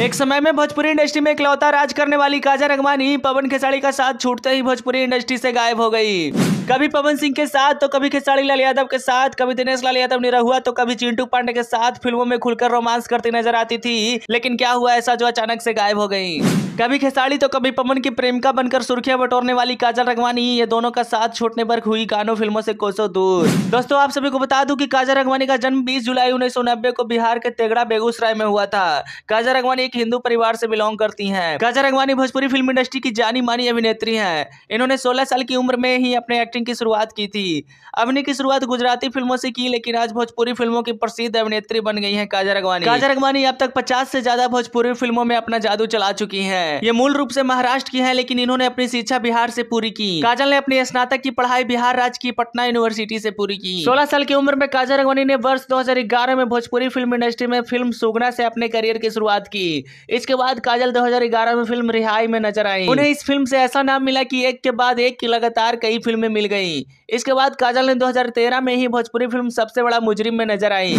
एक समय में भोजपुरी इंडस्ट्री में इकलौता राज करने वाली काजा रगमानी पवन खेसारी का साथ छूटते ही भोजपुरी इंडस्ट्री से गायब हो गई। कभी पवन सिंह के साथ तो कभी खेसारी, लाल यादव के साथ, कभी दिनेश, लाल यादव निरहुआ तो कभी चिंटू पांडे के साथ फ़िल्मों में खुलकर रोमांस करती नज़र आती थी, लेकिन क्या हुआ ऐसा जो अचानक से गायब हो गई? कभी खेसारी तो कभी पवन की प्रेमिका बनकर सुर्खियाँ बटोरने वाली काजल रगवानी ये दोनों का साथ छूटने पर हुई गानों फ़िल्मों से कोसों दूर। दोस्तों, आप सभी को बता दूँ कि काजल रगवानी का जन्म 20 जुलाई उन्नीस सौ नब्बे को बिहार के तेगड़ा बेगूसराय में हुआ था। काजल रगवानी एक हिंदू परिवार से बिलोंग करती हैं। काजल रगवानी भोजपुरी फ़िल्म इंडस्ट्री की जानी मानी अभिनेत्री हैं। इन्होंने 16 साल की उम्र में ही अपने एक्टिंग की शुरुआत की थी। अभिनय की शुरुआत गुजराती फ़िल्मों से की, लेकिन आज भोजपुरी फ़िल्मों की प्रसिद्ध अभिनेत्री बन गई है काजल रगवानी। काजल रगवानी अब तक पचास से ज़्यादा भोजपुरी फ़िल्मों में अपना जादू चला चुकी है। ये मूल रूप से महाराष्ट्र की है, लेकिन इन्होंने अपनी शिक्षा बिहार से पूरी की। काजल ने अपनी स्नातक की पढ़ाई बिहार राज्य की पटना यूनिवर्सिटी से पूरी की। सोलह साल की उम्र में काजल रगवानी ने वर्ष 2011 में भोजपुरी फ़िल्म इंडस्ट्री में फ़िल्म सुगना से अपने करियर की शुरुआत की। इसके बाद काजल 2011 में फ़िल्म रिहाई में नज़र आई। उन्हें इस फ़िल्म से ऐसा नाम मिला कि एक के बाद एक की लगातार कई फ़िल्में मिल गईं। इसके बाद काजल ने 2013 में ही भोजपुरी फ़िल्म सबसे बड़ा मुजरिम में नज़र आई।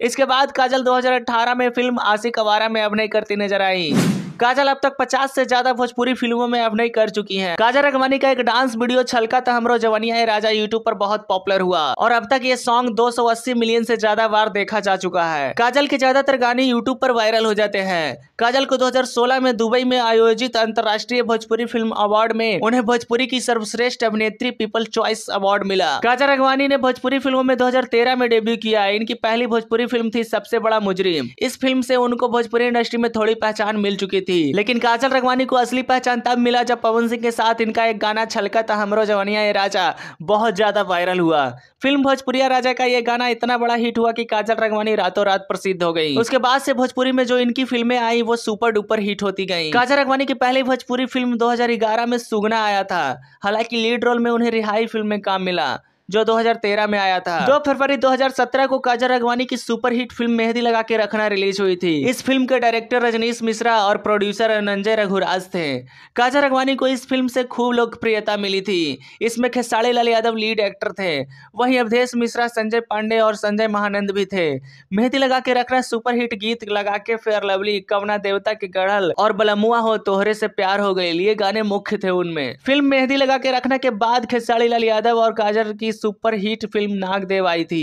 इसके बाद काजल 2018 में फ़िल्म आशिक अवारा में अभिनय करती नज़र आई। काजल अब तक 50 से ज़्यादा भोजपुरी फ़िल्मों में अभिनय कर चुकी हैं। काजल रगवानी का एक डांस वीडियो छलका था हमरो जवनिया राजा यूट्यूब पर बहुत पॉपुलर हुआ। और अब तक ये सॉन्ग 280 मिलियन से ज़्यादा बार देखा जा चुका है। काजल के ज़्यादातर गाने यूट्यूब पर वायरल हो जाते हैं। काजल को 2016 में दुबई में आयोजित अंतर्राष्ट्रीय भोजपुरी फ़िल्म अवार्ड में उन्हें भोजपुरी की सर्वश्रेष्ठ अभिनेत्री पीपल चॉइस अवार्ड मिला। काजल रगवानी ने भोजपुरी फ़िल्मों में 2013 में डेब्यू किया इनकी पहली भोजपुरी फ़िल्म थी सबसे बड़ा मुजरिम। इस फ़िल्म से उनको भोजपुरी इंडस्ट्री में थोड़ी पहचान मिल चुकी थी। लेकिन काजल रगवानी को असली पहचान तब मिला जब पवन सिंह के साथ इनका एक गाना छलका था, हमरो जवानिया ये राजा। बहुत ज़्यादा वायरल हुआ। फ़िल्म भोजपुरिया राजा का ये गाना इतना बड़ा हिट हुआ कि काजल रगवानी रातों रात प्रसिद्ध हो गई। उसके बाद से भोजपुरी में जो इनकी फ़िल्में आई, वो सुपर डुपर हिट होती गई। काजल रगवानी की पहली भोजपुरी फ़िल्म 2011 में सुगना आया था। हालाँकि लीड रोल में उन्हें रिहाई फ़िल्म में काम मिला। जो 2013 में आया था। दो फरवरी 2017 को काजल रगवानी की सुपरहिट फ़िल्म मेहंदी लगा के रखना रिलीज़ हुई थी। इस फ़िल्म के डायरेक्टर रजनीश मिश्रा और प्रोड्यूसर अनंजय रघुराज थे। काजल रगवानी को इस फ़िल्म से खूब लोकप्रियता मिली थी। इसमें खेसारी लाल यादव लीड एक्टर थे। वहीं अवधेश मिश्रा, संजय पांडे और संजय महानंद भी थे। मेहंदी लगा के रखना सुपरहिट गीत लगा के फेयर लवली, कवना देवता के गढ़ल और बलमुआ हो तोहरे से प्यार हो गई ये गाने मुख्य थे उनमें। फ़िल्म मेहंदी लगा के रखना के बाद खेसारी लाल यादव और काजल की सुपर हिट फ़िल्म नागदेव आई थी।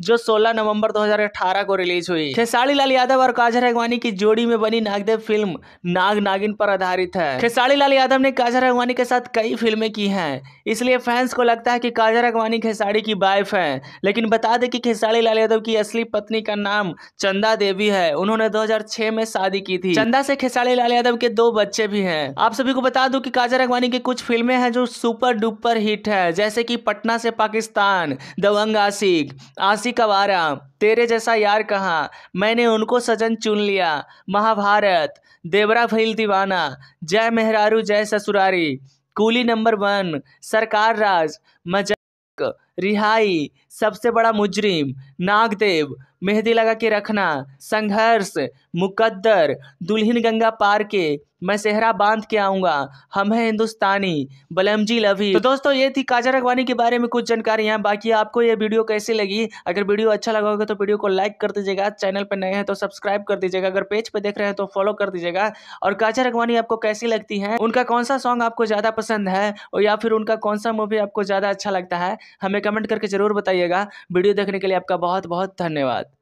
जो 16 नवंबर 2018 को रिलीज़ हुई। खेसारी लाल यादव और काजल रगवानी की जोड़ी में बनी नागदेव फ़िल्म नाग नागिन पर आधारित है। खेसारी लाल यादव ने काजल रगवानी के साथ कई फ़िल्में की हैं, इसलिए फैंस को लगता है कि काजल रगवानी खेसारी की वाइफ है। लेकिन बता दें कि खेसारी लाल यादव की असली पत्नी का नाम चंदा देवी है। उन्होंने दो हज़ार छह में शादी की थी। चंदा से खेसारी लाल यादव के दो बच्चे भी हैं। आप सभी को बता दूँ कि काजल रगवानी की कुछ फ़िल्में हैं जो सुपर डुपर हिट है, जैसे कि पटना से पाकिस्तान दबंग आशिक आशिक कवारा तेरे जैसा यार कहाँ? मैंने उनको सजन चुन लिया। महाभारत, देवरा भैल दीवाना। जय मेहरारू, जय ससुरारी। कूली नंबर वन, सरकार राज। मज़ाक रिहाई, सबसे बड़ा मुजरिम, नागदेव, मेहंदी लगा के रखना, संघर्ष, मुकद्दर, दुल्हन गंगा पार के, मैं सेहरा बाँध के आऊँगा, हम है हिंदुस्तानी बलम जी लवी। तो दोस्तों, ये थी काजल रखवानी के बारे में कुछ जानकारियाँ बाकी आपको ये वीडियो कैसी लगी? अगर वीडियो अच्छा लगा होगा तो वीडियो को लाइक कर दीजिएगा, चैनल पर नए हैं तो सब्सक्राइब कर दीजिएगा, अगर पेज पर पे देख रहे हैं तो फॉलो कर दीजिएगा। और काजल रखवानी आपको कैसी लगती है? उनका कौन सा सॉन्ग आपको ज़्यादा पसंद है? और या फिर उनका कौन सा मूवी आपको ज़्यादा अच्छा लगता है? हमें कमेंट करके ज़रूर बताइएगा। वीडियो देखने के लिए आपका बहुत बहुत धन्यवाद।